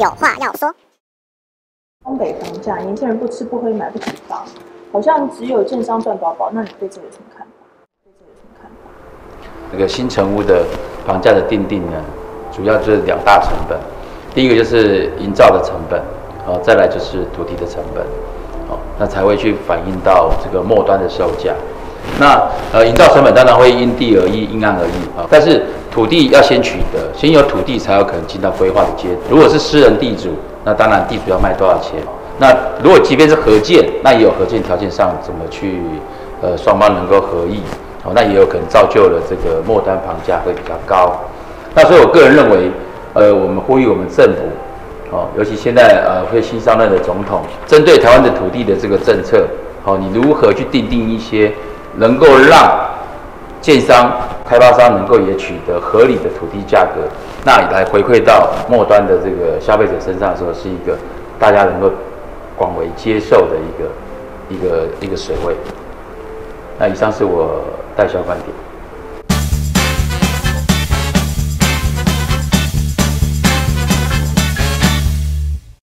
有话要说。东北房价，年轻人不吃不喝也买不起房，好像只有建商赚饱饱。那你对这个有什么看法？对这个有什么看法？那个新城屋的房价的定定呢，主要就是两大成本，第一个就是营造的成本，哦，再来就是土地的成本，哦，那才会去反映到这个末端的售价。那呃，营造成本当然会因地而异，因案而异啊。但是土地要先取得，先有土地才有可能进到规划的阶段。如果是私人地主，那当然地主要卖多少钱？那如果即便是合建，那也有合建条件上怎么去呃双方能够合意，哦，那也有可能造就了这个末端房价会比较高。那所以我个人认为，呃，我们呼吁我们政府，哦，尤其现在呃会新上任的总统，针对台湾的土地的这个政策，哦，你如何去定定一些？能够让建商、开发商能够也取得合理的土地价格，那来回馈到末端的这个消费者身上的时候，是一个大家能够广为接受的一个一个一个水位。那以上是我代销观点。